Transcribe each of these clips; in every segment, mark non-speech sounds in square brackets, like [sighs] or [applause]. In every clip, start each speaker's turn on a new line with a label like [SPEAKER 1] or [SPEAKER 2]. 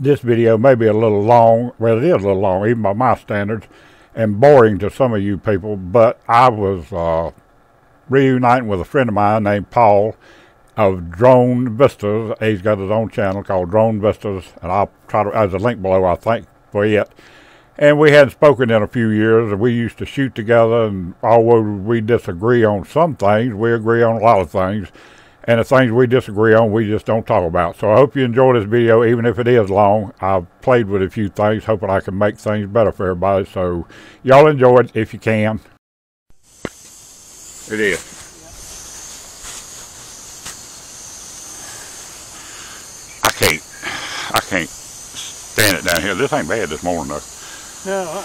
[SPEAKER 1] this video may be a little long. Well, it is a little long, even by my standards, and boring to some of you people. But I was uh, reuniting with a friend of mine named Paul of Drone Vistas. He's got his own channel called Drone Vistas, and I'll try to. There's a link below, I think, for it. And we hadn't spoken in a few years, and we used to shoot together. And although we disagree on some things, we agree on a lot of things. And the things we disagree on, we just don't talk about. So I hope you enjoy this video, even if it is long. I've played with a few things, hoping I can make things better for everybody. So y'all enjoy it if you can. It is. I can't, I can't stand it down here. This ain't bad this morning though.
[SPEAKER 2] No. Uh,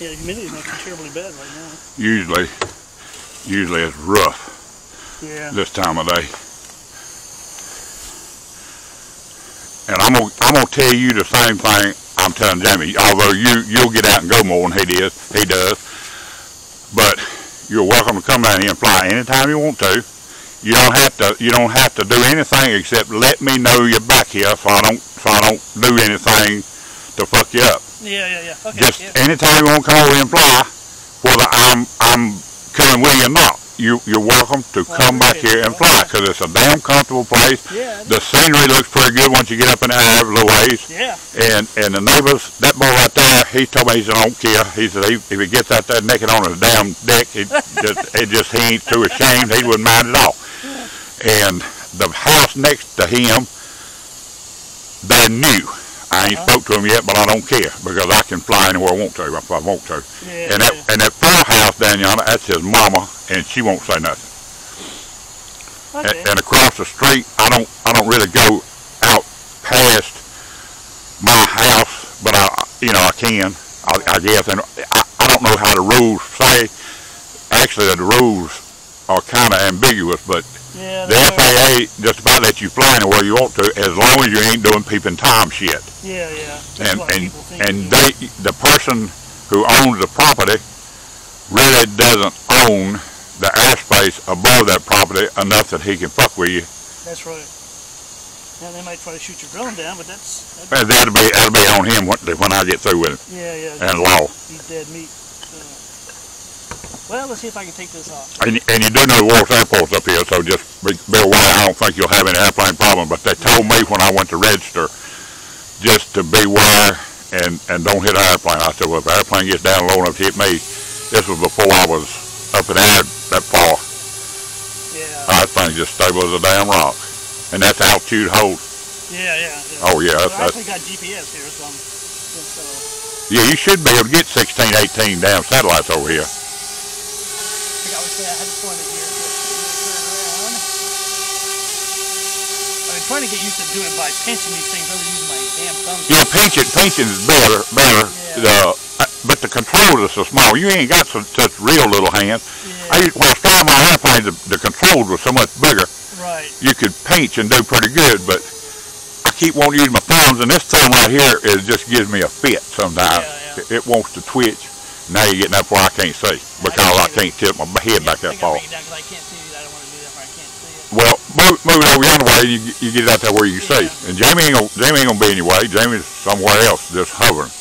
[SPEAKER 2] yeah, the humidity's not terribly bad right now.
[SPEAKER 1] Usually, usually it's rough
[SPEAKER 2] Yeah.
[SPEAKER 1] this time of day. And I'm gonna, I'm gonna tell you the same thing I'm telling Jamey. Although you you'll get out and go more than he does, he does. But you're welcome to come down here and fly anytime you want to. You don't have to you don't have to do anything except let me know you're back here so I don't so I don't do anything to fuck you up.
[SPEAKER 2] Yeah, yeah, yeah. Okay.
[SPEAKER 1] Just
[SPEAKER 2] yeah.
[SPEAKER 1] anytime you want to come over and fly, whether I'm I'm coming with you or not, you you're welcome to
[SPEAKER 2] Well,
[SPEAKER 1] come back here and fly because it's a damn comfortable place.
[SPEAKER 2] Yeah.
[SPEAKER 1] The scenery looks pretty good once you get up in the air a little ways.
[SPEAKER 2] Yeah.
[SPEAKER 1] And and the neighbors, that boy right there, he told me he said, I don't care. He said he, if he gets out there naked on his damn deck, it just [laughs] it just he ain't too ashamed. He wouldn't mind at all. And the house next to him, they're new. I ain't
[SPEAKER 2] Uh-huh.
[SPEAKER 1] spoke to him yet, but I don't care because I can fly anywhere I want to if I want to.
[SPEAKER 2] Yeah.
[SPEAKER 1] And that
[SPEAKER 2] yeah.
[SPEAKER 1] and that farmhouse down yonder, that's his mama, and she won't say nothing.
[SPEAKER 2] Okay.
[SPEAKER 1] And, and across the street, I don't I don't really go out past my house, but I you know I can I, I guess, and I, I don't know how the rules say. Actually, the rules are kind of ambiguous, but
[SPEAKER 2] yeah.
[SPEAKER 1] the FAA just about lets you fly anywhere you want to, as long as you ain't doing peeping tom shit.
[SPEAKER 2] Yeah, yeah. That's
[SPEAKER 1] And and and they the person who owns the property really doesn't own the airspace above that property enough that he can fuck with you.
[SPEAKER 2] That's right. Yeah, they might try to shoot your drone down, but that's,
[SPEAKER 1] And that'll be that'll be on him when, I get through with him
[SPEAKER 2] yeah, yeah.
[SPEAKER 1] and law.
[SPEAKER 2] He's dead meat. So. Well, let's see if I can take this off.
[SPEAKER 1] And, and you do know the Walsh Airport's up here, so just be, be aware. I don't think you'll have any airplane problem. But they told me when I went to register just to beware and and don't hit an airplane. I said, well, if an airplane gets down low enough to hit me, this was before I was up the air that far.
[SPEAKER 2] Yeah.
[SPEAKER 1] That thing just stable as a damn rock. And that's altitude hold.
[SPEAKER 2] yeah, yeah, yeah.
[SPEAKER 1] Oh yeah, that's,
[SPEAKER 2] I actually got GPS here, so I'm, so
[SPEAKER 1] yeah. You should be able to get 16, 18 damn satellites over here.
[SPEAKER 2] I think I was saying I had to point it here. So turn around. I've been trying to get used to doing it by pinching these things rather than using my damn thumb.
[SPEAKER 1] Yeah, pinching, pinching is better, better.
[SPEAKER 2] Yeah.
[SPEAKER 1] Uh, but the controls are so small. You ain't got such, such real little hands. I
[SPEAKER 2] Yeah,
[SPEAKER 1] used, when I started my airplane, the, the controls were so much bigger.
[SPEAKER 2] right.
[SPEAKER 1] You could pinch and do pretty good, but I keep wanting to use my thumbs, and this thumb right here is just gives me a fit sometimes.
[SPEAKER 2] Yeah,
[SPEAKER 1] It, it wants to twitch. Now you're getting up where I can't see because I can't tilt my head back that
[SPEAKER 2] I
[SPEAKER 1] far.
[SPEAKER 2] gotta bring it down 'cause I can't it. I don't want to do that where I can't see it.
[SPEAKER 1] Well, move, move it over yonder way, you, you get it out there where you can see. And Jamey ain't gonna, Jamey ain't gonna be in your way. Jamey's somewhere else, just hovering.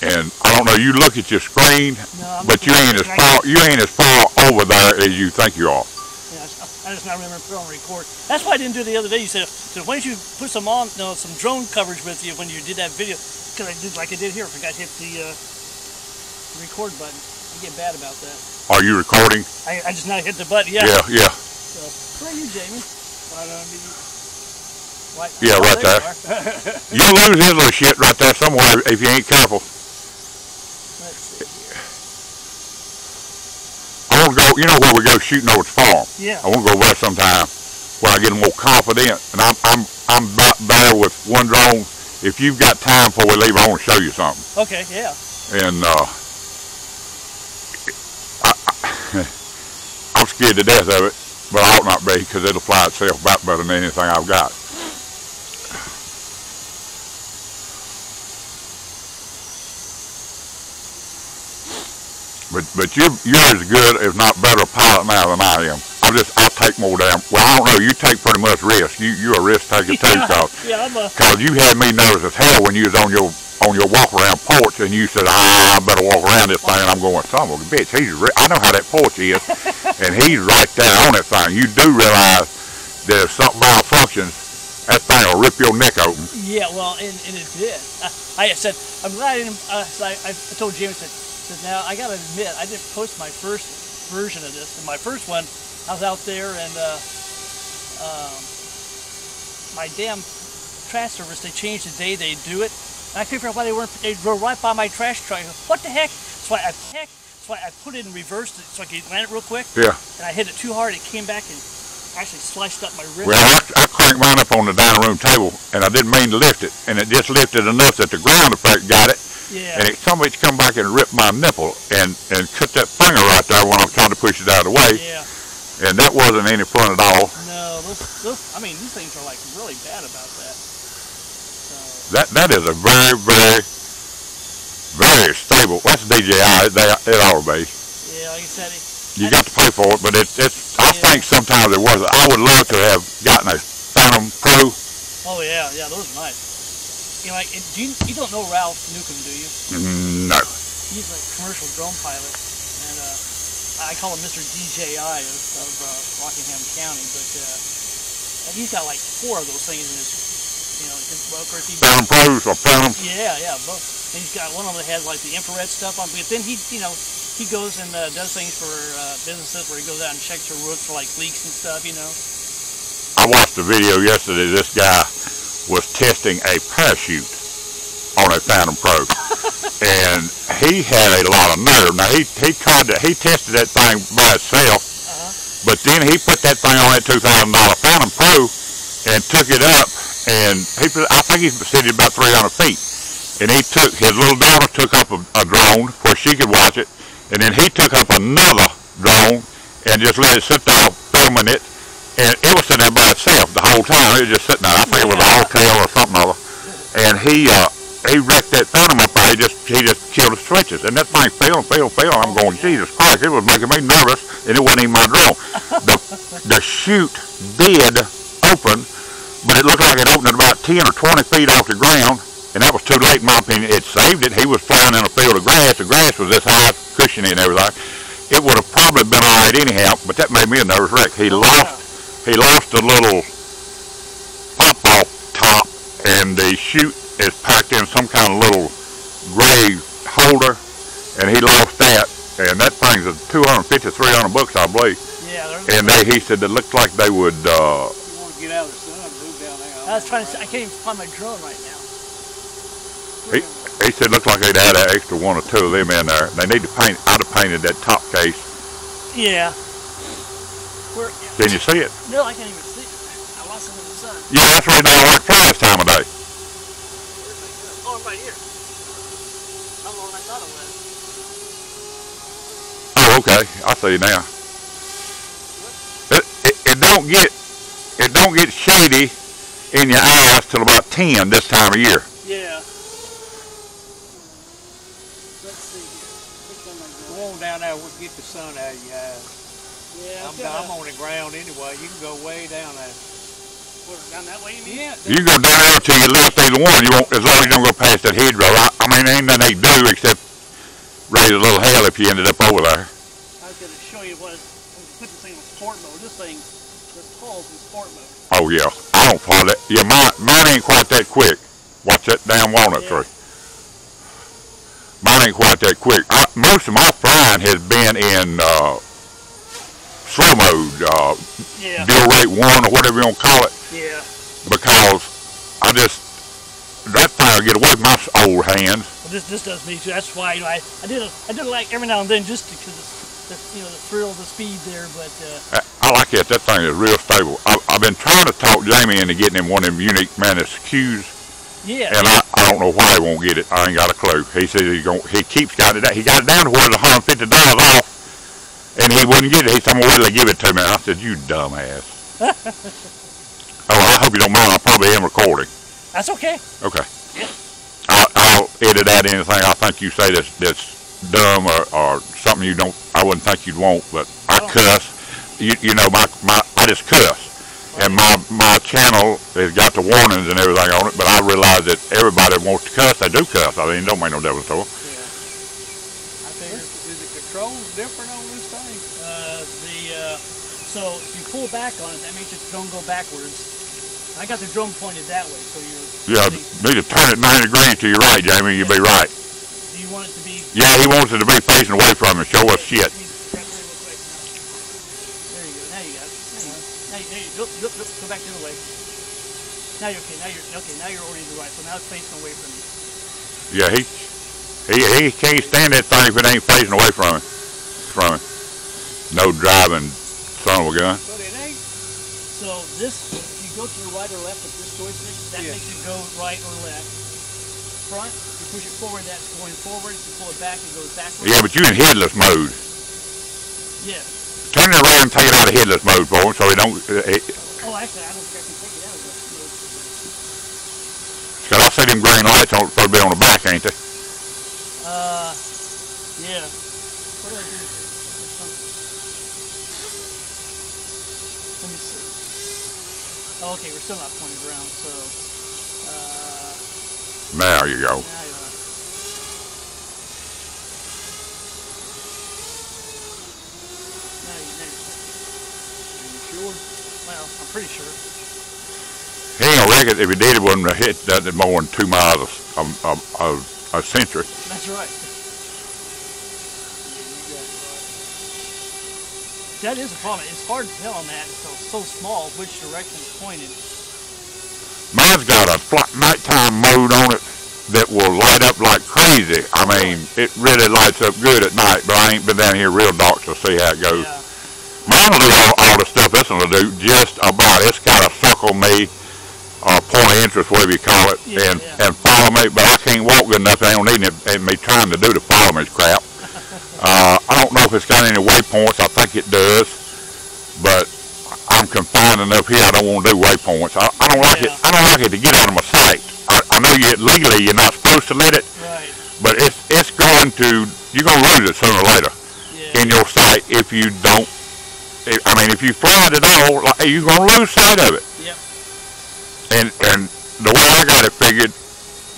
[SPEAKER 1] And I don't know. You look at your screen,
[SPEAKER 2] No,
[SPEAKER 1] but you ain't as far. You ain't as far over there as you think you are.
[SPEAKER 2] Yeah, I just- not remember put on record. That's why I didn't do it the other day. You said, so why don't you put some on, no, some drone coverage with you when you did that video? Because I did like I did here. I forgot to hit the uh, record button. I get bad about that.
[SPEAKER 1] Are you recording?
[SPEAKER 2] I, I just not hit the button. Yeah.
[SPEAKER 1] Yeah, yeah.
[SPEAKER 2] So, where are you, Jamey? Right on me. Right,
[SPEAKER 1] Yeah,
[SPEAKER 2] oh,
[SPEAKER 1] right
[SPEAKER 2] there.
[SPEAKER 1] there. [laughs]
[SPEAKER 2] you
[SPEAKER 1] lose his little shit right there somewhere if you ain't careful.
[SPEAKER 2] Let's see.
[SPEAKER 1] I want to go. You know where we go shooting over the farm.
[SPEAKER 2] Yeah.
[SPEAKER 1] I want to go over there sometime where I get more confident. And I'm I'm I'm about there with one drone. If you've got time before we leave, I want to show you something.
[SPEAKER 2] Okay. Yeah.
[SPEAKER 1] And uh, I, I, [laughs] I'm scared to death of it, but I ought not be because it'll fly itself back better than anything I've got. But but you you're as good, if not better, a pilot now than I am. I just, I take more damn, well, I don't know, you take pretty much risk. You, you're a risk taker too, [laughs]
[SPEAKER 2] Yeah,
[SPEAKER 1] cause,
[SPEAKER 2] yeah, I'm a,
[SPEAKER 1] cause you had me nervous as hell when you was on your, on your walk around porch and you said, ah, I better walk around this thing and I'm going, son of a bitch, he's, re- I know how that porch is [laughs] and he's right there on that thing. You do realize that if something malfunctions, that thing will rip your neck open.
[SPEAKER 2] yeah, well, and, and it did. I, I said, I'm glad I uh, so I, I told James, I said, now I gotta admit, I didn't post my first version of this. And my first one, I was out there and, uh, um, my damn trash service, they changed the day they do it. And I couldn't figure out why they weren't, they drove right by my trash truck. Go, What the heck? So I, I, heck, so I, I put it in reverse so I could land it real quick.
[SPEAKER 1] Yeah.
[SPEAKER 2] And I hit it too hard, it came back and actually sliced up my wrist.
[SPEAKER 1] Well, I, I cranked mine up on the dining room table, and I didn't mean to lift it, and it just lifted enough that the ground effect got it,
[SPEAKER 2] yeah.
[SPEAKER 1] and it somebody come back and ripped my nipple and and cut that finger right there when I was trying to push it out of the way,
[SPEAKER 2] yeah.
[SPEAKER 1] and that wasn't any fun at all.
[SPEAKER 2] No, those, those, I mean, these things are like really bad about that. So,
[SPEAKER 1] That that is a very very very stable. That's DJI. They it ought to be.
[SPEAKER 2] yeah, like I said, it,
[SPEAKER 1] You got to pay for it, but it's it's. I
[SPEAKER 2] Yeah.
[SPEAKER 1] think sometimes it was. I would love to have gotten a Phantom Pro.
[SPEAKER 2] oh yeah, yeah, those are nice. You know, like, it- do you, you don't know Ralph Newcomb, do you?
[SPEAKER 1] Mm, No.
[SPEAKER 2] He's a commercial drone pilot, and uh, I call him Mr. DJI of, of uh, Rockingham County, but uh, he's got like four of those things in his, you know, his, well, of course he
[SPEAKER 1] Pros or Phantoms.
[SPEAKER 2] Yeah, yeah, both. And he's got one of them that has like the infrared stuff on, but then he, you know, he goes and uh, does things for uh, businesses where he goes out and checks their roofs for like leaks and stuff, you know.
[SPEAKER 1] I watched a video yesterday. This guy was testing a parachute on a Phantom Pro, [laughs] and he had a lot of nerve. Now he he tried to he tested that thing by itself,
[SPEAKER 2] Uh-huh.
[SPEAKER 1] but then he put that thing on that two thousand dollar Phantom Pro and took it up, and he put- I think he said it about three hundred feet, and he took his little daughter took up a, a drone where she could watch it, and then he took up another drone and just let it sit there filming it, and it was sitting there by itself the whole time. It was just sitting there. I think it was a hotel or something other. And he uh, he wrecked that Phantom up there. He just he just killed the switches, and that thing fell and fell and fell. I'm going, Jesus Christ! It was making me nervous, and it wasn't even my drone. The the chute did open, but it looked like it opened at about 10 or 20 feet off the ground, and that was too late in my opinion. It saved it. He was flying in a field of grass. The grass was this high, cushiony and everything. It would have probably been all right anyhow, but that made me a nervous wreck. He lost he lost a little pop off top, and the chute is packed in some kind of little gray holder, and he lost that. And that thing's a 250, 300 bucks, I believe.
[SPEAKER 2] Yeah,
[SPEAKER 1] And they, he said it looked like they would. Uh,
[SPEAKER 3] You want to get out of the sun, move down there.
[SPEAKER 2] I was trying to. say- I can't even find my drone right now.
[SPEAKER 1] he, he said it looked like they'd add an extra one or two of them in there. They need to paint. I'd have painted that top case.
[SPEAKER 2] Yeah. Where?
[SPEAKER 1] Can you see it?
[SPEAKER 2] No, I can't even see. it. I lost it in the sun.
[SPEAKER 1] Yeah, that's right now. Like fly this time of day.
[SPEAKER 2] Oh, I'm right here. How long I thought it was.
[SPEAKER 1] Oh, okay. I see now. It, it, it don't get it don't get shady in your eyes till about ten this time of year.
[SPEAKER 2] Yeah. Let's see here. Which one am I
[SPEAKER 3] Go on down there, we'll get the sun out of your eyes.
[SPEAKER 2] Yeah,
[SPEAKER 3] I'm,
[SPEAKER 2] I've got
[SPEAKER 3] I'm on the ground anyway. You can go way down there.
[SPEAKER 2] where, down that way, you mean?
[SPEAKER 3] Yeah.
[SPEAKER 1] You can go down there till you lift either one. You won't as long as you don't go past that hedgerow. I, I mean, ain't nothing they do except raise a little hell if you ended up over there.
[SPEAKER 2] I was going to show you what it, when you put this thing in sport mode. This thing, this pole's in sport mode.
[SPEAKER 1] Oh yeah, I don't follow that. Yeah, mine, mine ain't quite that quick. Watch that damn walnut
[SPEAKER 2] Yeah.
[SPEAKER 1] tree. Mine ain't quite that quick. I, most of my flying has been in uh, slow mode, uh,
[SPEAKER 2] Yeah.
[SPEAKER 1] dual rate one or whatever you want to call it,
[SPEAKER 2] Yeah.
[SPEAKER 1] because I just that thing will get away from my old hands.
[SPEAKER 2] Well, this this does me too. That's why you know I I did a, I did it like every now and then just because it's the you know the thrill, the speed there. But uh,
[SPEAKER 1] I, I like it. That thing is real stable. I, I've been trying to talk Jamey into getting him one of them Yuneec Mantis Qs.
[SPEAKER 2] yeah,
[SPEAKER 1] And I, I don't know why he won't get it. I ain't got a clue. He says he's going he keeps got it. He got it down to where it's hundred fifty dollars off, and he wouldn't get it. He said, "I'm gonna give it to me." I said, "You dumbass." [laughs] oh, I hope you don't mind. I probably am recording.
[SPEAKER 2] that's okay.
[SPEAKER 1] Okay.
[SPEAKER 2] Yeah.
[SPEAKER 1] I'll, I'll edit out anything I think you say that's that's dumb or, or something you don't. I wouldn't think you'd want, but I
[SPEAKER 2] Oh.
[SPEAKER 1] cuss. you, you know, my, my, I just cuss. And my, my channel has got the warnings and everything on it, but I realize that everybody wants to cuss, they do cuss. I mean, it don't make no difference to 'em.
[SPEAKER 2] Yeah. I figured.
[SPEAKER 3] Is the controls different on this thing?
[SPEAKER 2] Uh, the uh, so if you pull back on it, that makes your drone go backwards. I got the drone pointed that way, so you're.
[SPEAKER 1] Yeah, need to turn it 90 degrees to your right, Jamey, you'll be right.
[SPEAKER 2] Do you want it to be?
[SPEAKER 1] Yeah, he wants it to be facing away from him, show us shit.
[SPEAKER 2] There you go. Now you got it. Now you, now you, look, look, look, go back the other way. Now you're okay. Now you're okay. Now you're the right. So now it's facing away from you.
[SPEAKER 1] Yeah, he, he, he can't stand that thing if it ain't facing away from him. From him. No driving son of a gun.
[SPEAKER 3] But it ain't.
[SPEAKER 2] So this, if you go to your right or left with this joystick, that
[SPEAKER 3] Yeah.
[SPEAKER 2] makes it go right or left. Front, you push it forward, that's going forward. If you pull it back, it goes backwards.
[SPEAKER 1] Yeah, but you're in headless mode.
[SPEAKER 2] Yeah.
[SPEAKER 1] Turn it around and take it out of headless mode for him so he don't, uh, he,
[SPEAKER 2] Oh, actually, I don't think I can take it out of this mode.
[SPEAKER 1] cause I see them green lights on, supposed to be on the back, ain't they?
[SPEAKER 2] Uh, yeah. Oh, okay, we're still not pointed around, so. Uh,
[SPEAKER 1] There you go.
[SPEAKER 2] now you are. Now you, now you're
[SPEAKER 3] you sure?
[SPEAKER 2] Well, I'm pretty sure.
[SPEAKER 1] He ain't gonna wreck it if he did it wouldn't have hit that more than two miles a, a, a, a century.
[SPEAKER 2] That's right. That is a problem. It's hard to tell on that. It's so, so small which direction it's pointed.
[SPEAKER 1] Mine's got a fl- nighttime mode on it that will light up like crazy. I mean, it really lights up good at night, but I ain't been down here real dark to see how it goes.
[SPEAKER 2] Yeah.
[SPEAKER 1] Mine will do all, all the stuff this one will do just about. It's got to circle me, uh, point of interest, whatever you call it,
[SPEAKER 2] Yeah,
[SPEAKER 1] and,
[SPEAKER 2] yeah.
[SPEAKER 1] and follow me, but I can't walk good enough. I don't need it, and me trying to do the follow me crap. [laughs] Uh, don't know if it's got any waypoints. I think it does, but I'm confined enough here. I don't want to do waypoints. I, I don't like it. I don't like it to get out of my sight. I, I know you legally you're not supposed to let it,
[SPEAKER 2] Right.
[SPEAKER 1] but it's it's going to you're gonna lose it sooner or later
[SPEAKER 2] Yeah.
[SPEAKER 1] in your sight if you don't. I- I mean, if you fly it at all, like, you're gonna lose sight of it.
[SPEAKER 2] Yep.
[SPEAKER 1] And and the way I got it figured,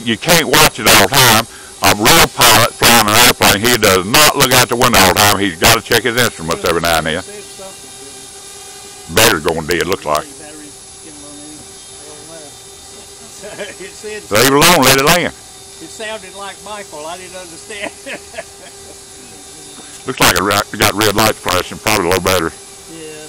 [SPEAKER 1] you can't watch it all the time. A real pilot flying an airplane, he does not look out the window all the time. He's got to check his instruments every now and then.
[SPEAKER 3] It said something.
[SPEAKER 1] Battery's going dead, looks like.
[SPEAKER 2] Your battery's getting low, maybe.
[SPEAKER 3] to me. it said
[SPEAKER 1] Leave it alone, let it land.
[SPEAKER 3] it sounded like Michael. I didn't understand.
[SPEAKER 1] Looks like it got red lights flashing, probably low battery.
[SPEAKER 2] Yeah,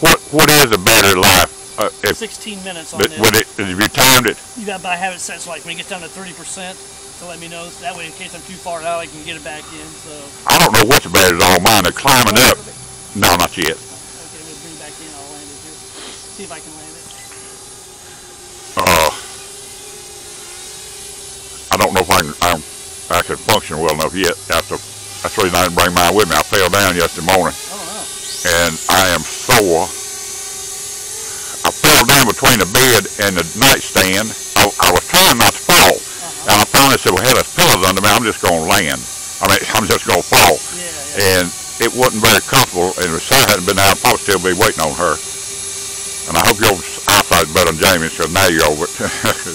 [SPEAKER 1] What what is the battery life? Uh, if
[SPEAKER 2] 16 minutes on
[SPEAKER 1] but it, if you timed it,
[SPEAKER 2] You got, but I have it set so like when it gets down to 30%, to let me know. That way, in case I'm too far out, I can get it back in. So,
[SPEAKER 1] I don't know which battery's on mine. They're climbing up. No, not yet.
[SPEAKER 2] okay, we'll bring it back in. I'll land it here. See if I can land it.
[SPEAKER 1] Uh, I don't know if I can, I, I can function well enough yet. That's, the that's the reason I didn't bring mine with me. I fell down yesterday morning
[SPEAKER 2] I don't
[SPEAKER 1] and I am sore. I fell down between the bed and the nightstand. I, I was trying not to fall.
[SPEAKER 2] Uh-huh.
[SPEAKER 1] And I finally said, well, hell, there's pillows under me. I'm just going to land. I mean, I'm just going to fall.
[SPEAKER 2] Yeah, yeah.
[SPEAKER 1] And it wasn't very comfortable. And if Sarah hadn't been there, I'd probably still be waiting on her. And I hope your eyesight's better than Jamey's because now you're over it. [laughs]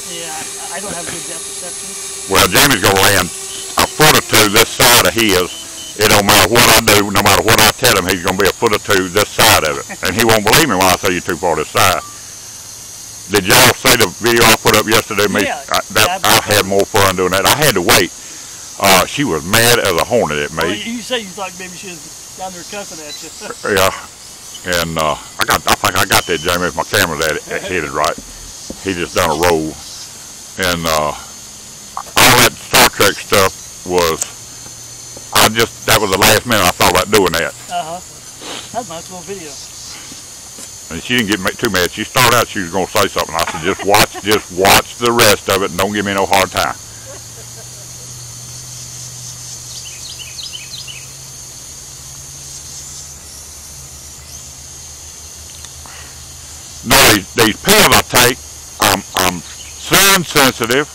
[SPEAKER 2] Yeah, I, I don't have good depth perception.
[SPEAKER 1] Well, Jamey's gonna land a foot or two this side of his. It don't matter what I do, no matter what I tell him, he's gonna be a foot or two this side of it. [laughs] And he won't believe me when I say you're too far this side. Did y'all see the video I put up yesterday? Me,
[SPEAKER 2] Yeah.
[SPEAKER 1] I, that,
[SPEAKER 2] I
[SPEAKER 1] had more fun doing that. I had to wait. Uh, she was mad as a hornet at
[SPEAKER 2] Well,
[SPEAKER 1] me.
[SPEAKER 2] you say you thought maybe she was down there cussing at you. [laughs]
[SPEAKER 1] Yeah. And uh, I got, I think I got that Jamey if my camera's at it, headed right. He just done a roll. And uh, all that Star Trek stuff was, I just, that was the last minute I thought about doing that.
[SPEAKER 2] Uh huh. That's a nice little video.
[SPEAKER 1] And she didn't get too mad. She started out, she was going to say something. I said, just watch, just watch the rest of it and don't give me no hard time. No, these, these pills I take, I'm, I'm sun sensitive,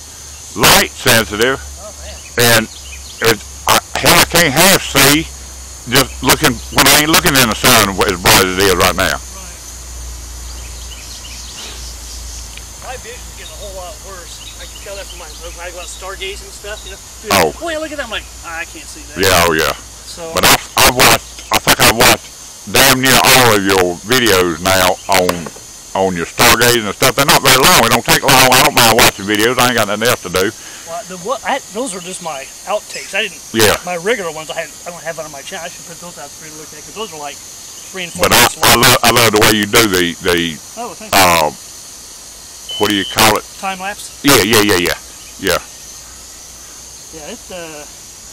[SPEAKER 1] light sensitive,
[SPEAKER 2] Oh man.
[SPEAKER 1] and it's, I, hell, I can't half see just looking when I ain't looking in the sun as bright as it is right now.
[SPEAKER 2] My vision's getting a whole lot worse. I can tell that from my when I go out stargazing and stuff. You know. Dude,
[SPEAKER 1] Oh.
[SPEAKER 2] Boy, look at that! I'm like, "Ah, I can't see that.
[SPEAKER 1] Yeah, oh yeah.
[SPEAKER 2] So.
[SPEAKER 1] But I've, I've watched. I think I've watched damn near all of your videos now on on your stargazing and stuff. They're not very long. It don't take long. I don't mind watching videos. I ain't got nothing else to do.
[SPEAKER 2] Well, the what? I, those are just my outtakes. I didn't.
[SPEAKER 1] Yeah.
[SPEAKER 2] My regular ones, I, had, I don't have on my channel. I should put those out for you to look at because those are like three and four
[SPEAKER 1] But I, I love I love the way you do the the
[SPEAKER 2] Oh, thank you.
[SPEAKER 1] uh, what do you call it?
[SPEAKER 2] Time lapse.
[SPEAKER 1] Yeah, yeah, yeah, yeah, yeah.
[SPEAKER 2] Yeah, it's uh,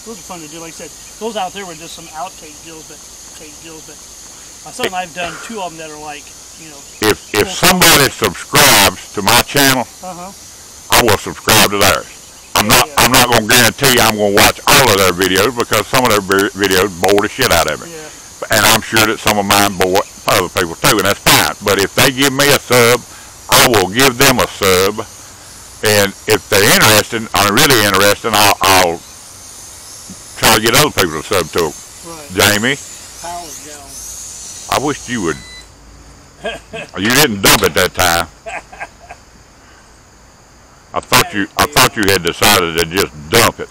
[SPEAKER 2] those are fun to do. Like I said, those out there were just some outtake deals, but take deals. But myself, I've done two of them that are like, you know,
[SPEAKER 1] If if somebody subscribes to my channel,
[SPEAKER 2] uh huh.
[SPEAKER 1] I will subscribe to theirs. I'm not I'm not gonna guarantee I'm gonna watch all of their videos because some of their videos bore the shit out of me.
[SPEAKER 2] Yeah.
[SPEAKER 1] and I'm sure that some of mine bore other people too, and that's fine. But if they give me a sub, I will give them a sub, and if they're interested, I'm really interested, I'll, I'll try to get other people to sub to 'em.
[SPEAKER 2] Right.
[SPEAKER 3] Jamey.
[SPEAKER 1] I wish you would. [laughs] you didn't dump it that time. I thought you I thought you had decided to just dump it.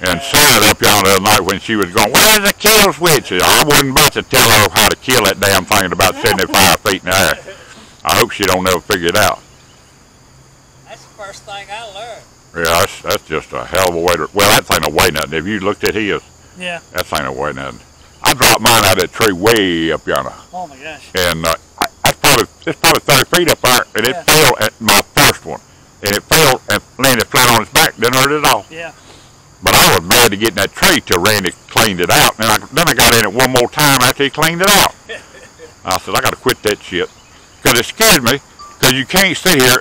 [SPEAKER 1] And
[SPEAKER 3] died.
[SPEAKER 1] Sarah up yonder the other night when she was going, where's the kill switch? I wasn't about to tell her how to kill that damn thing at about 75 feet in the air. I hope she don't ever figure it out.
[SPEAKER 3] That's the first thing I learned.
[SPEAKER 1] Yeah, that's, that's just a hell of a way to, well, that thing will weigh nothing. If you looked at his,
[SPEAKER 2] Yeah.
[SPEAKER 1] that thing will weigh nothing. I dropped mine out of that tree way up yonder.
[SPEAKER 2] Oh my gosh.
[SPEAKER 1] And uh, I, that's probably, it's probably 30 feet up there, and it
[SPEAKER 2] Yeah.
[SPEAKER 1] fell at my first one. And it fell and landed flat on its back, didn't hurt at all.
[SPEAKER 2] Yeah.
[SPEAKER 1] But I was mad to get in that tree till Randy cleaned it out. And I, then I got in it one more time after he cleaned it out. [laughs] I said, I got to quit that shit. Because it scared me. Because you can't sit here.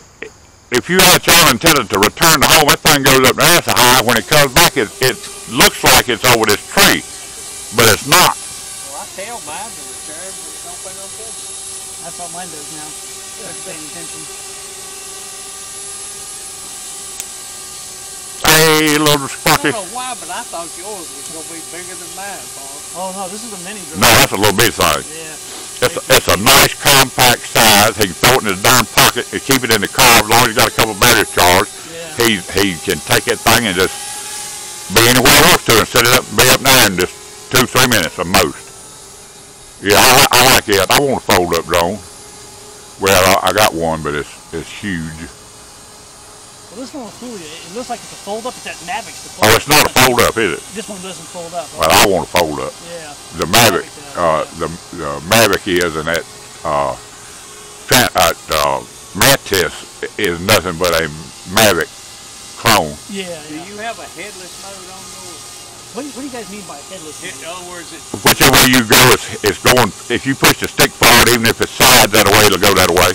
[SPEAKER 1] If you had your antenna to return to home, that thing goes up there so high. When it comes back, it, it looks like it's over this tree. But it's not.
[SPEAKER 3] Well, I tell mine to return, but it don't pay no attention.
[SPEAKER 2] That's what mine does now. Starts paying attention.
[SPEAKER 1] Hey, little
[SPEAKER 3] I don't know why, but I thought yours was going to be bigger than mine, Paul.
[SPEAKER 2] Oh no, this is a mini
[SPEAKER 1] No, that's a little bit size.
[SPEAKER 2] Yeah.
[SPEAKER 1] It's a, it's a nice compact size. He can throw it in his darn pocket and keep it in the car as long as he's got a couple batteries charged.
[SPEAKER 2] Yeah.
[SPEAKER 1] he he can take that thing and just be anywhere else wants to and set it up and be up there and just two, three minutes at most. Yeah, I, I like it. I want a fold up drone. Well, I, I got one, but it's it's huge.
[SPEAKER 2] Well, this one will fool you. It looks like it's a fold up. It's that Mavic. The fold
[SPEAKER 1] Oh, it's not a fold up, is it?
[SPEAKER 2] This one doesn't fold up.
[SPEAKER 1] Well, I want a fold up.
[SPEAKER 2] yeah.
[SPEAKER 1] The Mavic, uh, the the Mavic is, and that uh, uh, uh, Mantis is nothing but a Mavic clone.
[SPEAKER 2] Yeah.
[SPEAKER 3] Do you have a headless mode on yours?
[SPEAKER 2] What, do you- what do you guys mean by headless?
[SPEAKER 3] In other words, it,
[SPEAKER 1] Whichever way you go, it's, it's going. If you push the stick forward, even if it's sides that way, it'll go that way.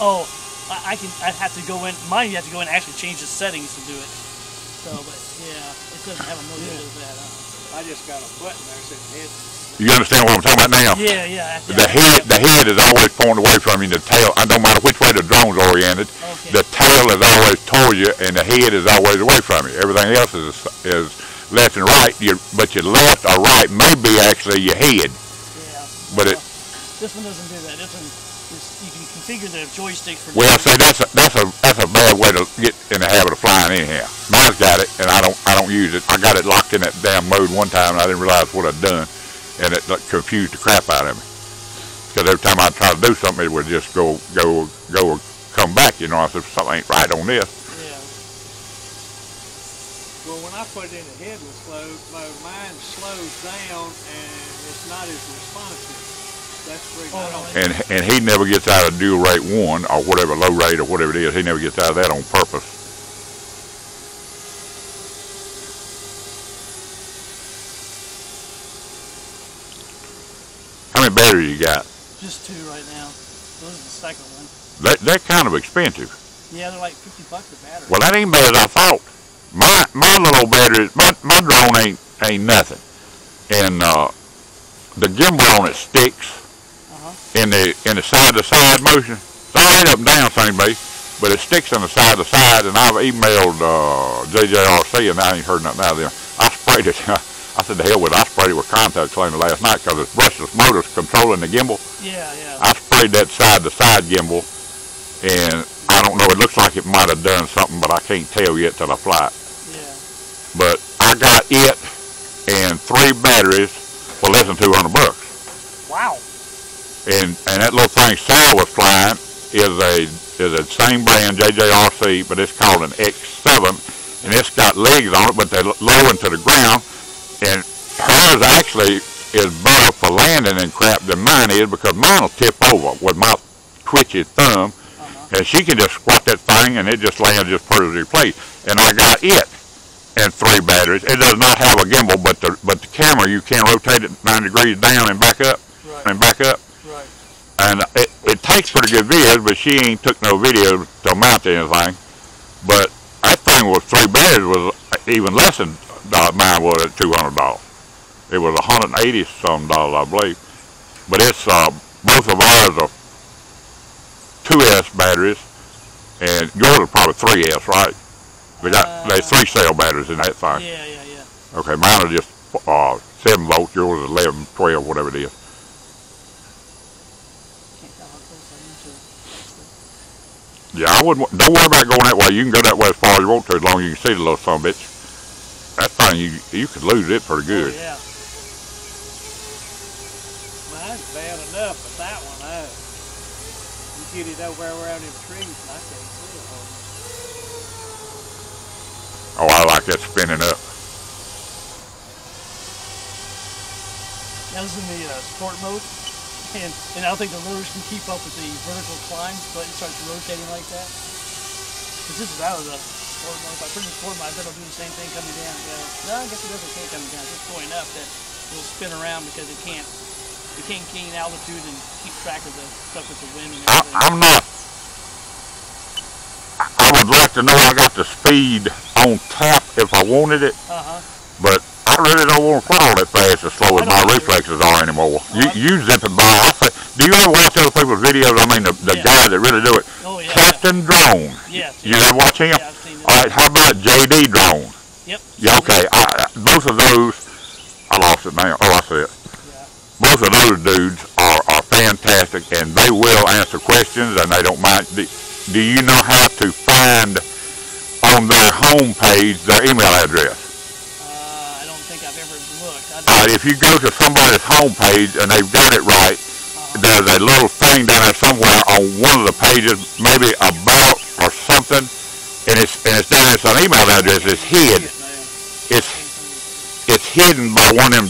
[SPEAKER 2] Oh, I, I can. I'd have to go in. Mine, you have to go in and actually change the settings to do it. So, but yeah, it doesn't have a mode that does that. Huh?
[SPEAKER 3] I just got a button there that says headless.
[SPEAKER 1] You understand what I'm talking about now?
[SPEAKER 2] Yeah, yeah. yeah.
[SPEAKER 1] The head, the head is always pointed away from you. The tail, I don't matter which way the drone's oriented.
[SPEAKER 2] Okay.
[SPEAKER 1] The tail is always toward you, and the head is always away from you. Everything else is is left and right. Your, but your left or right may be actually your head.
[SPEAKER 2] yeah.
[SPEAKER 1] But it,
[SPEAKER 2] This one doesn't do that. This one, is, you can configure the joystick for.
[SPEAKER 1] well, see, that's a, that's a that's a bad way to get in the habit of flying anyhow. Mine's got it, and I don't I don't use it. I got it locked in that damn mode one time, and I didn't realize what I'd done, and it like, confused the crap out of me. Because every time I try to do something, it would just go go go come back. You know, I said something ain't right on this.
[SPEAKER 2] Yeah.
[SPEAKER 3] Well, when I put it in a headless load, mode, mine slows down and it's not as responsive. That's the reason
[SPEAKER 2] Oh,
[SPEAKER 1] and and he never gets out of dual rate one or whatever low rate or whatever it is. He never gets out of that on purpose. How many batteries you got?
[SPEAKER 2] Just two right now. Those are the second one.
[SPEAKER 1] They, they're kind of expensive.
[SPEAKER 2] Yeah, they're like 50 bucks a battery.
[SPEAKER 1] Well, that ain't bad as I thought. My my little battery, my my drone ain't ain't nothing, and uh, the gimbal on it sticks
[SPEAKER 2] Uh-huh.
[SPEAKER 1] in the in the side to side motion. It's all right up and down same base, but it sticks on the side to side. And I've emailed uh, JJRC, and I ain't heard nothing out of them. I sprayed it. [laughs] I said, the hell with it. I sprayed it with contact cleaner last night because it's brushless motors controlling the gimbal.
[SPEAKER 2] Yeah, yeah.
[SPEAKER 1] I sprayed that side to side gimbal, and I don't know. It looks like it might have done something, but I can't tell yet till I fly it. But I got it and three batteries for less than 200 bucks.
[SPEAKER 2] Wow.
[SPEAKER 1] And and that little thing Sarah was flying is a is a same brand JJRC, but it's called an X7, and it's got legs on it, but they're low into the ground. And hers actually is better for landing and crap than mine is because mine will tip over with my twitchy thumb,
[SPEAKER 2] Uh-huh.
[SPEAKER 1] and she can just squat that thing and it just lands just perfectly placed. And I got it and three batteries. It does not have a gimbal, but the but the camera you can rotate it 90 degrees down and back up
[SPEAKER 2] Right.
[SPEAKER 1] and back up.
[SPEAKER 2] Right.
[SPEAKER 1] And it, it takes pretty good videos, but she ain't took no videos to mount to anything. But that thing was three batteries was even less than uh, mine was at two hundred dollars. It was a hundred and eighty some dollars, I believe. But it's uh, both of ours are two S batteries, and yours is probably three S, right? They got they
[SPEAKER 2] Uh,
[SPEAKER 1] three cell batteries in that thing.
[SPEAKER 2] Yeah, yeah, yeah.
[SPEAKER 1] Okay, mine are just uh, seven volts. Yours is 11, 12, whatever it is.
[SPEAKER 2] Can't tell how close I am to it.
[SPEAKER 1] Yeah, I wouldn't. Don't worry about going that way. You can go that way as far as you want to, as long as you can see the little son of a bitch. That thing, you you could lose it pretty good.
[SPEAKER 2] Oh, yeah.
[SPEAKER 3] Mine's bad enough, but that one, I, you get it over around them trees, and I can't see it. hardly.
[SPEAKER 1] Oh, I like that spinning up.
[SPEAKER 2] That was in the uh, sport mode, and and I don't think the rotors can keep up with the vertical climbs, but it starts rotating like that. Cause this is out of the sport mode. If I put it in sport mode, I bet it'll do the same thing coming down. Yeah. No, I guess it doesn't can't coming down. It's just going up that it'll spin around because it can't it can't gain altitude and keep track of the stuff with the wind and
[SPEAKER 1] I. I'm not. I would like to know I got the speed on tap if I wanted it,
[SPEAKER 2] Uh huh.
[SPEAKER 1] but I really don't want to fly that fast as slow as my reflexes are anymore.
[SPEAKER 2] No,
[SPEAKER 1] You you zipping by. I say, do you ever watch other people's videos? I mean, the, the
[SPEAKER 2] Yeah.
[SPEAKER 1] guys that really do it.
[SPEAKER 2] Oh yeah.
[SPEAKER 1] Captain Drone.
[SPEAKER 2] Yes.
[SPEAKER 1] You ever watch him?
[SPEAKER 2] Yeah, I've seen.
[SPEAKER 1] All right, how about JD Drone?
[SPEAKER 2] Yep.
[SPEAKER 1] Yeah, okay. I, I- both of those, I lost it now. Oh, I see it. Both of those dudes are, are fantastic, and they will answer questions, and they don't mind. Do, do you know how to find on their homepage their email address?
[SPEAKER 2] Uh, I don't think I've ever looked.
[SPEAKER 1] Right, if you go to somebody's home page and they've got it right,
[SPEAKER 2] uh,
[SPEAKER 1] there's a little thing down there somewhere on one of the pages, maybe about or something, and it's and it's down. It's an email address. It's hid. It's it's hidden by one of them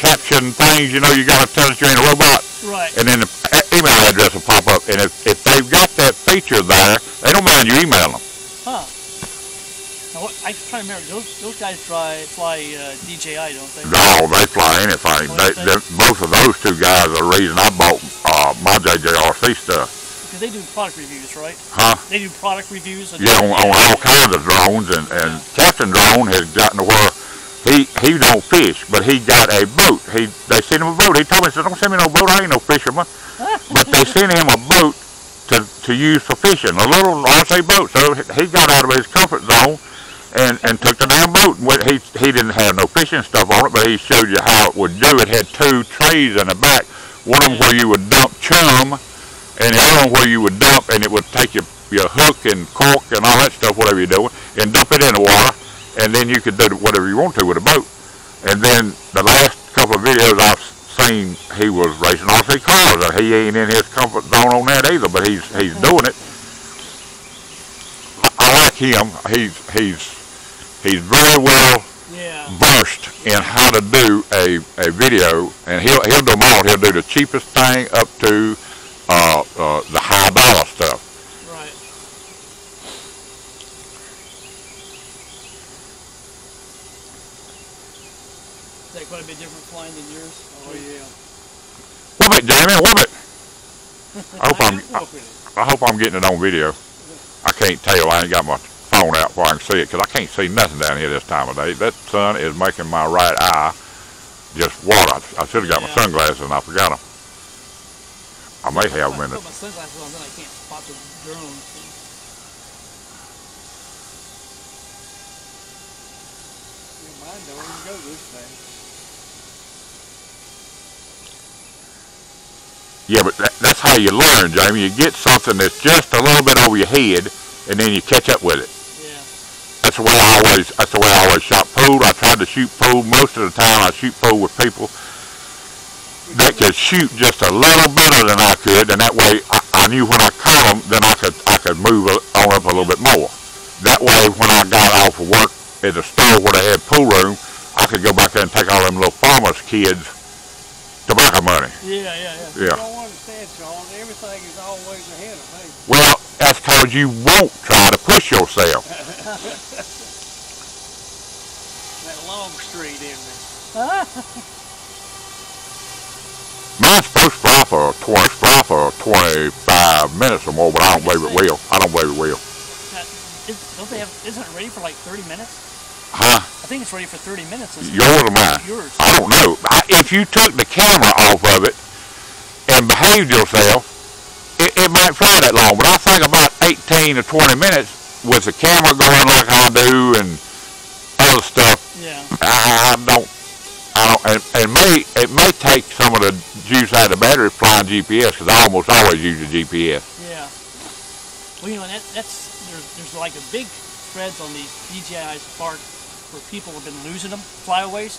[SPEAKER 1] captcha things. You know, you got to tell us you ain't a robot,
[SPEAKER 2] Right.
[SPEAKER 1] and then the e- email address will pop up. And if if they've got that feature there, they don't mind you emailing them.
[SPEAKER 2] Huh. Now, what, I try to remember. Those those guys fly fly uh, DJI, don't they?
[SPEAKER 1] No, they fly anything. They,
[SPEAKER 2] they-
[SPEAKER 1] both of those two guys are the reason I bought uh, my JJRC stuff.
[SPEAKER 2] Because they do product reviews, right?
[SPEAKER 1] Huh?
[SPEAKER 2] They do product reviews.
[SPEAKER 1] Yeah, on, on all kinds of drones, and, and Captain Drone has gotten to where he he don't fish, but he got a boat. He they sent him a boat. He told me, he said, "Don't send me no boat. I ain't no fisherman." [laughs] but they sent him a boat to to use for fishing, a little RC boat. So he got out of his comfort zone and and took the damn boat. Well, He he didn't have no fishing stuff on it, but he showed you how it would do. It had two trays in the back. One of them where you would dump chum, and the other one where you would dump, and it would take your your hook and cork and all that stuff, whatever you're doing, and dump it in the water, and then you could do whatever you want to with a boat. And then the last couple of videos I've seen, he was racing RC cars, and he ain't in his comfort zone on that either, but he's he's doing it. I like him. He's he's he's very well
[SPEAKER 2] Yeah.
[SPEAKER 1] versed in how to do a, a video, and he'll he'll do them all. He'll do the cheapest thing up to uh, uh, the high dollar stuff.
[SPEAKER 2] Right. Is that quite a bit different flying than yours?
[SPEAKER 3] Oh, yeah.
[SPEAKER 1] Whoop it, Jamey, whoop it. [laughs] I hope I'm
[SPEAKER 3] am whooping.
[SPEAKER 1] I hope I'm getting it on video. I can't tell. I ain't got my phone out where I can see it because I can't see nothing down here this time of day. That sun is making my right eye just water. I, I should have got my sunglasses and I forgot them. I may have them in it.
[SPEAKER 2] put my sunglasses on, then I can't spot the drone.
[SPEAKER 3] Yeah, Mine don't even go this fast.
[SPEAKER 1] Yeah, but that, that's how you learn, Jamey. You get something that's just a little bit over your head, and then you catch up with it. That's the way I always. That's the way I always shot pool. I tried to shoot pool most of the time. I shoot pool with people that could shoot just a little better than I could, and that way I, I knew when I caught them, then I could I could move on up a little bit more. That way, when I got off of work at the store where they had pool room, I could go back there and take all them little farmers' kids tobacco money.
[SPEAKER 2] Yeah, yeah, yeah.
[SPEAKER 1] Yeah.
[SPEAKER 3] don't understand, Sean. Everything is always ahead of me.
[SPEAKER 1] Well, that's because you won't try to push yourself. [laughs]
[SPEAKER 3] That long street in me. [laughs]
[SPEAKER 1] Mine's supposed to fly for 20, fly for 25 minutes or more, but I don't believe it will. I don't believe it will.
[SPEAKER 2] Is, don't they have? Isn't it ready for like 30 minutes? I think it's ready for 30 minutes. it?
[SPEAKER 1] Yours or mine?
[SPEAKER 2] Yours.
[SPEAKER 1] I don't know. I, if you took the camera off of it and behaved yourself, it, it might fly that long. But I think about 18 or 20 minutes with the camera going like I do and other stuff,
[SPEAKER 2] Yeah.
[SPEAKER 1] I, I don't. I don't. And, and may it may take some of the juice out of the battery flying GPS because I almost always use the GPS.
[SPEAKER 2] Yeah. Well, you know, that, that's there's there's like a big threads on these DJI Spark where people have been losing them flyaways,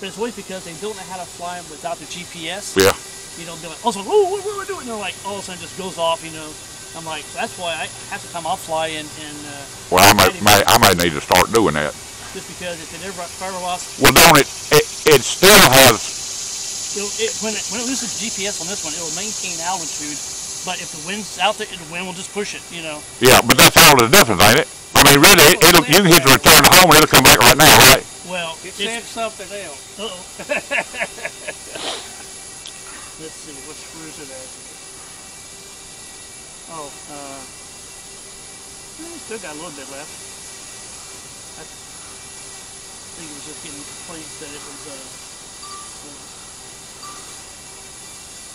[SPEAKER 2] but it's always because they don't know how to fly them without the GPS.
[SPEAKER 1] Yeah.
[SPEAKER 2] You know, they're like, also, oh, what, what are we doing? And they're like, all of a sudden, it just goes off. You know, I'm like, that's why I half the time I'll fly in and uh,
[SPEAKER 1] Well, I may, may I may need to start doing that.
[SPEAKER 2] just because if it ever ever lost,
[SPEAKER 1] Well, don't it? It, it still has.
[SPEAKER 2] it'll, it, when it when it loses GPS on this one, it'll maintain altitude. But if the wind's out there, the wind will just push it. You know.
[SPEAKER 1] Yeah, but that's all the difference, ain't it? I mean, really, it, it'll you can hit the return to home and it'll come back right now, right?
[SPEAKER 2] Well,
[SPEAKER 3] It
[SPEAKER 2] it's,
[SPEAKER 3] said something else.
[SPEAKER 2] Uh-oh. [laughs] Let's see, what screws it at? Oh, uh, eh, still got a little bit left. I think it was just getting complaints that it was, uh, uh,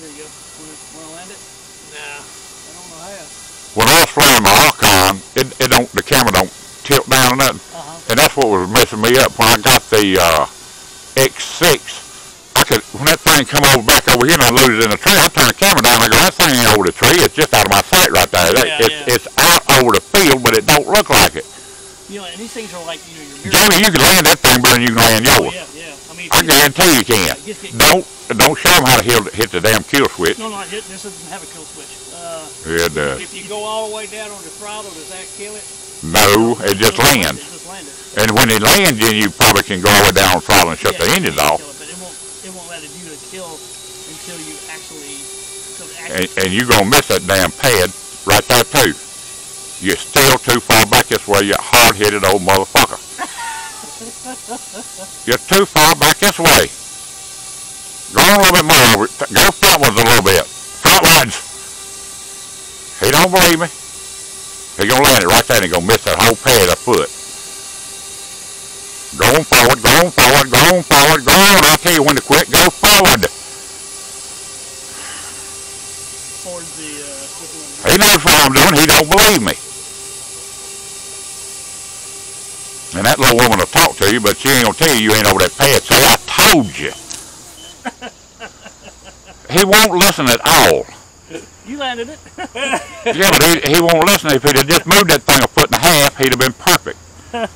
[SPEAKER 2] there you go. Wanna, wanna land it?
[SPEAKER 3] Nah, I don't know how.
[SPEAKER 1] When I was flying my Archon, it, it don't the camera don't tilt down or nothing,
[SPEAKER 2] Uh-huh.
[SPEAKER 1] and that's what was messing me up. When I got the uh, X6, I could when that thing come over back over here and I lose it in the tree, I turn the camera down. and I go, that thing ain't over the tree. It's just out of my sight right there. That-
[SPEAKER 2] Yeah,
[SPEAKER 1] it's,
[SPEAKER 2] yeah.
[SPEAKER 1] it's out over the field, but it don't look like it.
[SPEAKER 2] You know, and these things are like, you know, your.
[SPEAKER 1] Jamey, you can land that thing better than you can land
[SPEAKER 2] Oh,
[SPEAKER 1] yours.
[SPEAKER 2] yeah, yeah. I mean,
[SPEAKER 1] I guarantee you can.
[SPEAKER 2] it gets- it-
[SPEAKER 1] Don't don't show them how to hit, hit the damn kill switch.
[SPEAKER 2] no, no, it, this doesn't have a kill switch. Uh,
[SPEAKER 1] It does.
[SPEAKER 3] If you go all the way down on the throttle, does that kill it?
[SPEAKER 1] No, it just
[SPEAKER 2] It
[SPEAKER 1] lands.
[SPEAKER 2] just landed.
[SPEAKER 1] And when it lands, then you probably can go all the way down and throttle and shut
[SPEAKER 2] Yeah,
[SPEAKER 1] the
[SPEAKER 2] you
[SPEAKER 1] engines off.
[SPEAKER 2] it, but it won't. It won't let it do the kill until you actually. Until it
[SPEAKER 1] And, and you're going to miss that damn pad right there, too. You're still too far back this way, you hard-headed old motherfucker. You're too far back this way. Go a little bit more over. it. Go frontwards a little bit. Frontwards. He don't believe me. He gonna land it right there and he gonna miss that whole pad a foot. Going forward, going forward, going forward, go on. I'll tell you when to quit. Go forward.
[SPEAKER 2] towards the. Uh.
[SPEAKER 1] He knows what I'm doing. He don't believe me. And that little woman will talk to you, but she ain't gonna tell you you ain't over that pad. Say, I told you. he won't listen at all.
[SPEAKER 2] You landed it. [laughs]
[SPEAKER 1] Yeah, but he, he won't listen. If he'd have just moved that thing a foot and a half, he'd have been perfect. [laughs]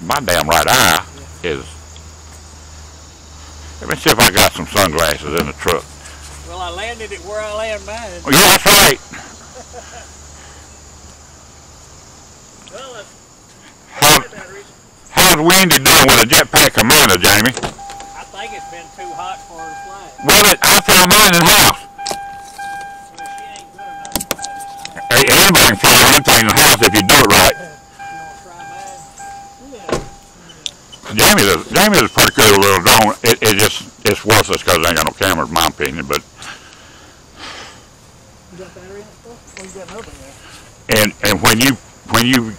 [SPEAKER 1] My damn right eye is. Let me see if I got some sunglasses in the truck.
[SPEAKER 3] Well, I landed it where I land mine.
[SPEAKER 1] Oh, yeah, that's right. [laughs]
[SPEAKER 2] well, that's
[SPEAKER 1] How,
[SPEAKER 2] batteries.
[SPEAKER 1] How's Wendy doing with a jetpack commander, Jamey?
[SPEAKER 3] I think it's been too hot for her to fly.
[SPEAKER 1] Well, it, I fly mine in the house.
[SPEAKER 3] Well, she ain't good enough to fly this.
[SPEAKER 1] Hey, anybody can fly anything in the house if you do it right.
[SPEAKER 3] You want to try mine?
[SPEAKER 2] Yeah.
[SPEAKER 1] Jamey is Jamey is a pretty cool little drone. It, it just it's worthless because it ain't got no camera, in my opinion. But
[SPEAKER 2] You got battery in it still? You got another one there.
[SPEAKER 1] and and when you when you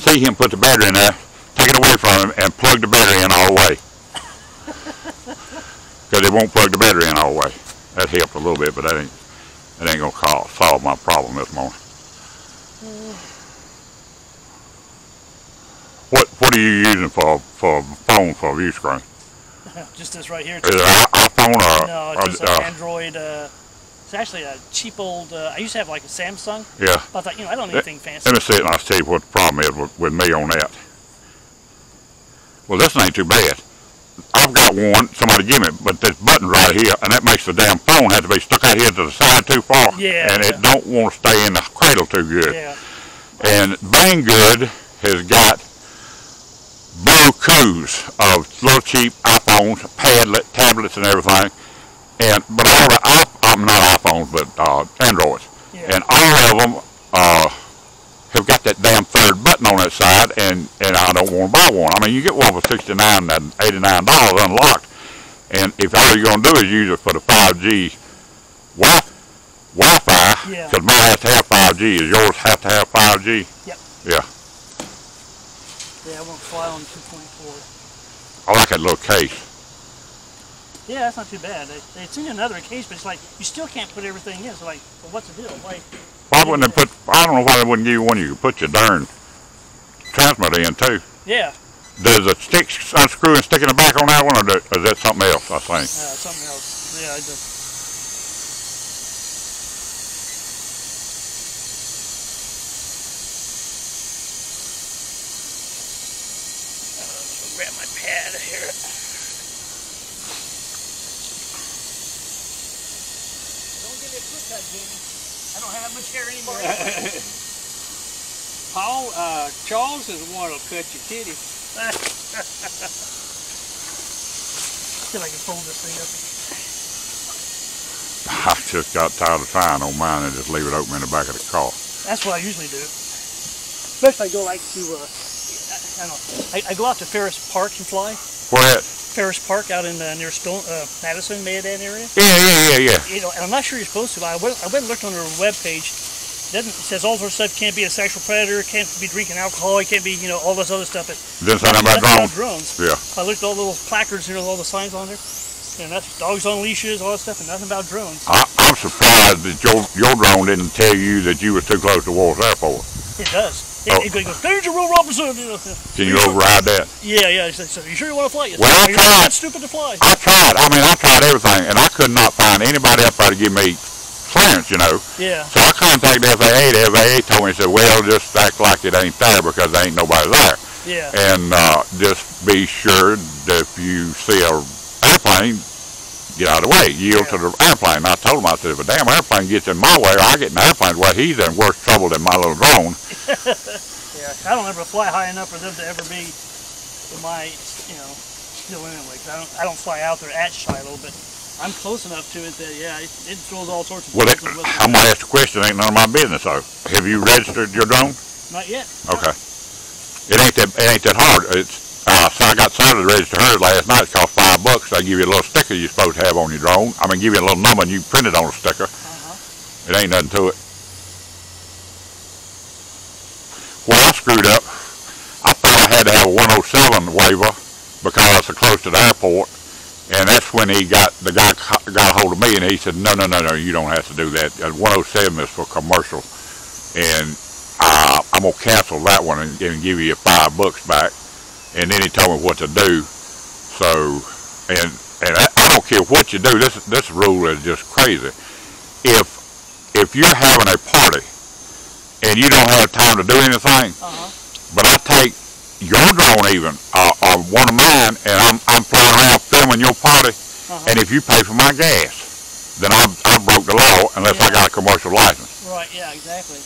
[SPEAKER 1] see him put the battery in there, take it away from him and plug the battery in all the way. [laughs] Because it won't plug the battery in all the way. That helped a little bit, but that ain't that ain't gonna solve my problem this morning. [sighs] what what are you using for for phone for view screen? [laughs]
[SPEAKER 2] Just this right here.
[SPEAKER 1] Is it an iPhone or,
[SPEAKER 2] No,
[SPEAKER 1] or
[SPEAKER 2] it's just
[SPEAKER 1] uh,
[SPEAKER 2] an Android. Uh, it's actually a cheap old. Uh, I used to have like a Samsung.
[SPEAKER 1] yeah?
[SPEAKER 2] But I thought, you know, I don't need anything fancy.
[SPEAKER 1] Let me see it and I'll tell you what the problem is with, with me on that. Well, this ain't too bad. I've got one, somebody give me, but this button right here, and that makes the damn phone have to be stuck out here to the side too far.
[SPEAKER 2] Yeah,
[SPEAKER 1] And
[SPEAKER 2] yeah.
[SPEAKER 1] it don't want to stay in the cradle too good.
[SPEAKER 2] Yeah.
[SPEAKER 1] And Banggood has got blue coups of little cheap iPhones, padlet, tablets, and everything. And but all the I'm not iPhones, but uh, Androids,
[SPEAKER 2] Yeah.
[SPEAKER 1] and all of them uh, have got that damn third button on that side, and and I don't want to buy one. I mean, you get one for sixty nine and eighty nine dollars unlocked, and if all you're gonna do is use it for the five G Wi Wi-Fi,
[SPEAKER 2] Yeah.
[SPEAKER 1] because mine has to have five G. Does yours have to have five G?
[SPEAKER 2] Yep.
[SPEAKER 1] Yeah.
[SPEAKER 2] Yeah, I won't fly on 2.4.
[SPEAKER 1] I like that little case.
[SPEAKER 2] Yeah, that's not too bad. It's in another case, but it's like you still can't put everything in. So like, well, what's the deal? Why?
[SPEAKER 1] Why wouldn't they put? I don't know why they wouldn't give you one you could put your darn transmitter in too.
[SPEAKER 2] Yeah,
[SPEAKER 1] Does a stick unscrew and stick in the back on that one, or is that something else? I think.
[SPEAKER 2] uh, something else. Yeah, I just. Uh, grab my pad here. Don't give me a quick cut, Jamey. I don't have much hair anymore.
[SPEAKER 3] Paul, Charles is the one that'll cut your titty.
[SPEAKER 2] See if I can fold this thing up. [laughs]
[SPEAKER 1] I just got tired of trying on mine and just leave it open in the back of the car.
[SPEAKER 2] That's what I usually do. Especially I go like to, uh, I, I don't know, I, I go out to Ferris Park and fly.
[SPEAKER 1] Where at?
[SPEAKER 2] Ferris Park out in uh, near Stone, uh, Madison, Mayodan area.
[SPEAKER 1] Yeah, yeah, yeah, yeah.
[SPEAKER 2] You know, and I'm not sure you're supposed to. But I went, I went and looked on their webpage. It doesn't it says all sorts of stuff. Can't be a sexual predator. Can't be drinking alcohol. You can't be, you know, all this other stuff. But
[SPEAKER 1] say nothing about drones.
[SPEAKER 2] drones.
[SPEAKER 1] Yeah.
[SPEAKER 2] I looked at all the little placards, you know, all the signs on there. And that's dogs on leashes, all that stuff, and nothing about drones.
[SPEAKER 1] I, I'm surprised that your your drone didn't tell you that you were too close to Walls Airport.
[SPEAKER 2] It does. It,
[SPEAKER 1] Oh.
[SPEAKER 2] it goes, Danger, Will Robinson. You [laughs] know.
[SPEAKER 1] Can you override that?
[SPEAKER 2] Yeah, yeah. So, so you sure you want to fly? Yes.
[SPEAKER 1] Well, I tried.
[SPEAKER 2] not stupid to fly.
[SPEAKER 1] I tried. I mean, I tried everything, and I could not find anybody up there to give me clearance. You know.
[SPEAKER 2] Yeah.
[SPEAKER 1] So I contacted the FAA. The FAA told me, said, well, just act like it ain't there because there ain't nobody there.
[SPEAKER 2] Yeah.
[SPEAKER 1] And uh, just be sure that if you see a airplane, get out of the way. Yield to the airplane. And I told him, I said, if a damn airplane gets in my way or I get in the airplane, well, he's in worse trouble than my little drone. [laughs]
[SPEAKER 2] Yeah. I don't ever fly high enough for them to ever be in my, you know, still anyway. 'cause I don't, I don't fly out there at Shiloh, but I'm close enough to it that yeah, it, it throws all sorts of.
[SPEAKER 1] Well, it. I'm going to ask the question. Ain't none of my business, though. Have you registered your drone?
[SPEAKER 2] Not yet.
[SPEAKER 1] Okay. It ain't that it ain't that hard. It's uh, so I got started to register hers last night. It cost five bucks. I give you a little sticker you're supposed to have on your drone. I mean, give you a little number and you print it on a sticker.
[SPEAKER 2] Uh-huh.
[SPEAKER 1] It ain't nothing to it. Well, I screwed up. I thought I had to have a 107 waiver because I was close to the airport. And that's when he got, the guy got a hold of me and he said, no, no, no, no, you don't have to do that. Uh, 107 is for commercial. And uh, I'm going to cancel that one and, and give you five bucks back. And then he told me what to do. So, and, and I, I don't care what you do. This, this rule is just crazy. If, if you're having a party and you don't have time to do anything,
[SPEAKER 2] Uh-huh.
[SPEAKER 1] but I take your drone even, uh, or one of mine, and I'm, I'm flying around filming your party,
[SPEAKER 2] Uh-huh.
[SPEAKER 1] and if you pay for my gas, then I, I broke the law unless I got a commercial license.
[SPEAKER 2] Right. Yeah. Exactly.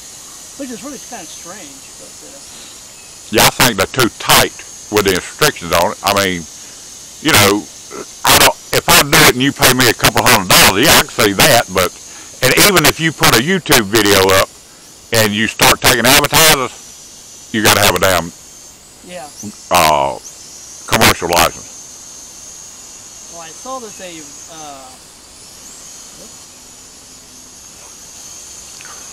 [SPEAKER 2] Which is really kind of strange, but uh,
[SPEAKER 1] Yeah, I think they're too tight with the restrictions on it. I mean, you know, I don't. If I do it and you pay me a couple hundred dollars, yeah, I can see that. But and even if you put a YouTube video up and you start taking advertisers, you got to have a damn
[SPEAKER 2] yeah.
[SPEAKER 1] uh, commercial license.
[SPEAKER 2] Well, I saw that they. Uh,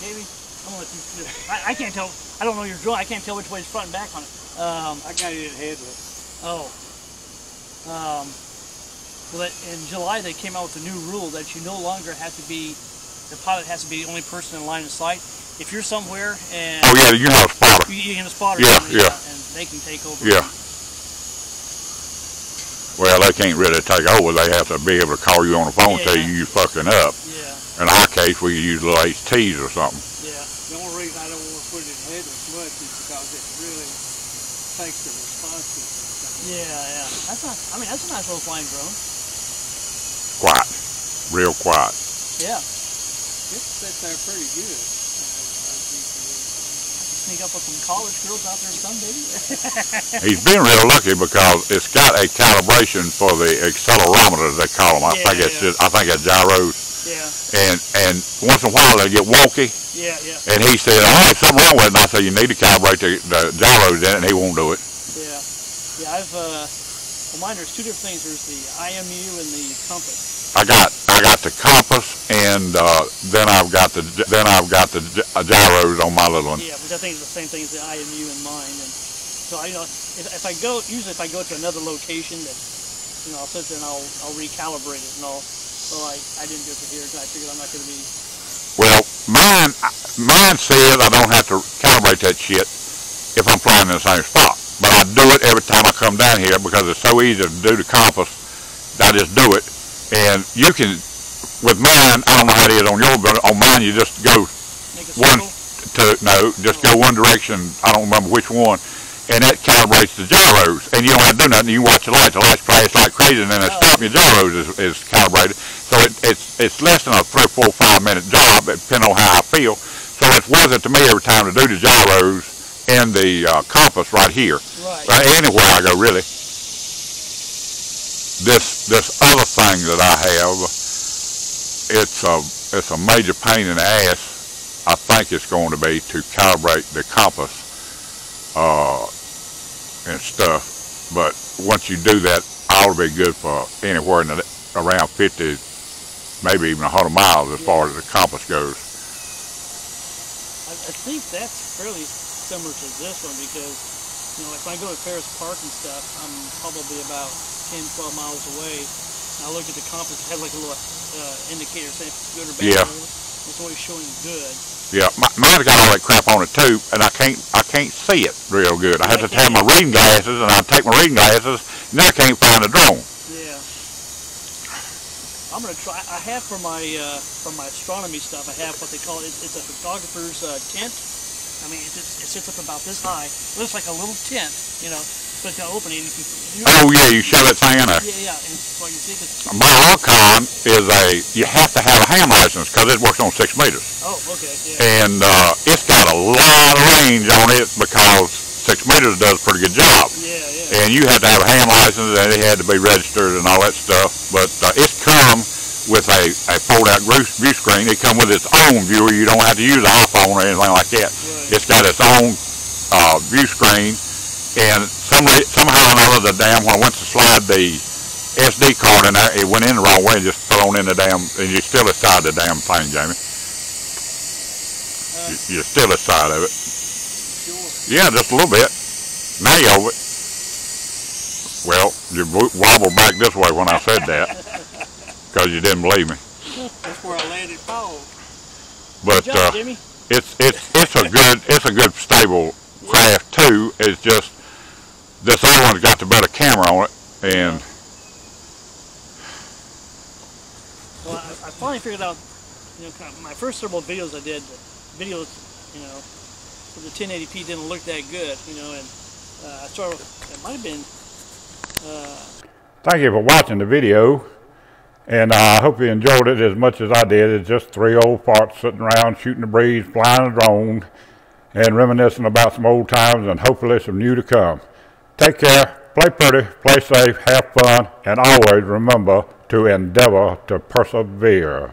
[SPEAKER 2] Maybe I'm gonna let you. I, I can't tell. I don't know your drone. I can't tell which way is front and back on it. Um,
[SPEAKER 3] I got it in headlight.
[SPEAKER 2] oh. Um, well, in July they came out with a new rule that you no longer have to be. The pilot has to be the only person in line of sight. If you're somewhere and
[SPEAKER 1] Oh yeah, you have a spotter.
[SPEAKER 2] you, you can spot
[SPEAKER 1] Yeah,
[SPEAKER 2] something,
[SPEAKER 1] yeah.
[SPEAKER 2] And they can take over.
[SPEAKER 1] Yeah. Well, they can't really take over. They have to be able to call you on the phone and tell
[SPEAKER 2] Yeah.
[SPEAKER 1] you you fucking up.
[SPEAKER 2] Yeah,
[SPEAKER 1] In our case, we use little HTs or something.
[SPEAKER 2] yeah.
[SPEAKER 3] The only reason I don't want to put it in headless much is because it really takes the responsiveness.
[SPEAKER 2] Yeah, yeah. That's not. I mean, that's a nice little flying drone.
[SPEAKER 1] Quiet. Real quiet.
[SPEAKER 2] Yeah.
[SPEAKER 3] It sits there pretty good.
[SPEAKER 2] Sneak up with some college girls out there sunbathing. [laughs]
[SPEAKER 1] He's been real lucky because it's got a calibration for the accelerometer, they call them. I think
[SPEAKER 2] Yeah,
[SPEAKER 1] it's just, I think it's gyros.
[SPEAKER 2] yeah,
[SPEAKER 1] And and once in a while they get wonky.
[SPEAKER 2] yeah, yeah,
[SPEAKER 1] And he said, "All right, something wrong with it." And I said, "You need to calibrate the, the gyros in it," and he won't do it.
[SPEAKER 2] yeah. Yeah, I've. Uh, well, mine. There's two different things. There's the IMU and the compass.
[SPEAKER 1] I got I got the compass, and uh, then I've got the then I've got the uh, gyros on my little one.
[SPEAKER 2] Yeah, which I think is the same thing as the IMU in mine. And so I, you know, if, if I go, usually if I go to another location, that you know, I'll sit there and I'll I'll recalibrate it and all. So I I didn't do it here because I figured I'm not going to be.
[SPEAKER 1] Well, mine mine says I don't have to calibrate that shit if I'm flying in the same spot. But I do it every time I come down here because it's so easy to do the compass. I just do it, and you can. With mine, I don't know how it is on your, but on mine you just go One- to no, just go one direction. I don't remember which one, and that calibrates the gyros. And you don't have to do nothing. You watch the lights. The lights flash like crazy, and then it
[SPEAKER 2] Oh.
[SPEAKER 1] stop. Your gyros is, is calibrated. So it, it's it's less than a three, four, five minute job, depending on how I feel. So it's worth it to me every time to do the gyros and the uh, compass right here.
[SPEAKER 2] Right.
[SPEAKER 1] Right, anywhere I go, really. This this other thing that I have, it's a it's a major pain in the ass. I think it's going to be to calibrate the compass uh, and stuff. But once you do that, I'll be good for anywhere in the, around 50, maybe even 100 miles as far as the compass goes.
[SPEAKER 2] I, I think that's fairly similar to this one because, you know, if I go to Ferris Park and stuff, I'm probably about 10, 12 miles away. And I look at the compass, it had like a little uh, indicator saying it's good or bad.
[SPEAKER 1] Yeah.
[SPEAKER 2] It's always showing good.
[SPEAKER 1] Yeah, my, mine's got all that crap on it too, and I can't I can't see it real good. I have to have my reading glasses, and I take my reading glasses, and then I can't find the drone.
[SPEAKER 2] Yeah. I'm gonna try. I have for my uh, for my astronomy stuff. I have what they call it. It's a photographer's uh, tent. I mean, it, it sits up about this high. It looks like a little tent, you know, but it's got opening. You can,
[SPEAKER 1] Oh yeah, you shove thing in there.
[SPEAKER 2] yeah, yeah. And so you see, 'cause-
[SPEAKER 1] My Archon is a you have to have a ham license because it works on six meters,
[SPEAKER 2] oh, okay, yeah.
[SPEAKER 1] and uh, it's got a lot of range on it because six meters does a pretty good job.
[SPEAKER 2] Yeah, yeah.
[SPEAKER 1] and you had to have a ham license and it had to be registered and all that stuff. But uh, it's come with a, a fold-out view view screen. It come with its own viewer. You don't have to use an iPhone or anything like that.
[SPEAKER 2] Right.
[SPEAKER 1] It's got its own uh, view screen, and some somehow or another, the damn when I went to slide the SD card in there, it went in the wrong way and just thrown in the damn. And you're still inside the damn thing, Jamey.
[SPEAKER 2] Uh,
[SPEAKER 1] You- You're still inside of it.
[SPEAKER 2] sure.
[SPEAKER 1] Yeah, just a little bit. Now you over it. Well, you wobbled back this way when I said that [laughs] because you didn't believe me.
[SPEAKER 3] That's where I landed Paul.
[SPEAKER 1] But
[SPEAKER 2] job,
[SPEAKER 1] uh, it's it's it's a good it's a good stable craft too. It's just this other one's got the better camera on it, and
[SPEAKER 2] Well, I, I finally figured out, you know, kind of my first several videos I did, the videos, you know, for the 1080p didn't look that good, you know, and uh, I started, it might have been, uh,
[SPEAKER 4] Thank you for watching the video, and uh, I hope you enjoyed it as much as I did. It's just three old farts sitting around shooting the breeze, flying a drone, and reminiscing about some old times and hopefully some new to come. Take care, play pretty, play safe, have fun, and always remember to endeavor to persevere.